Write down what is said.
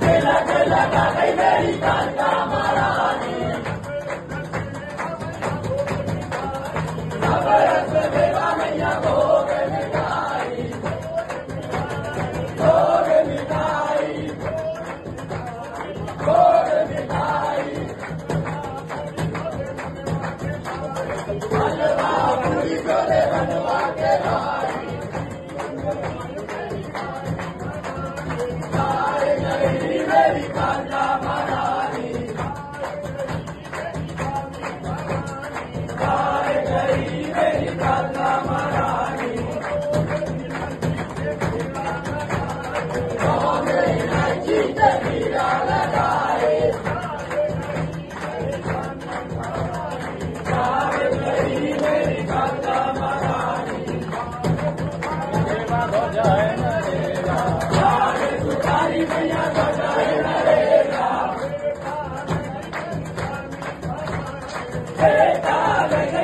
Canta, canta, canta y me encanta más. Hey,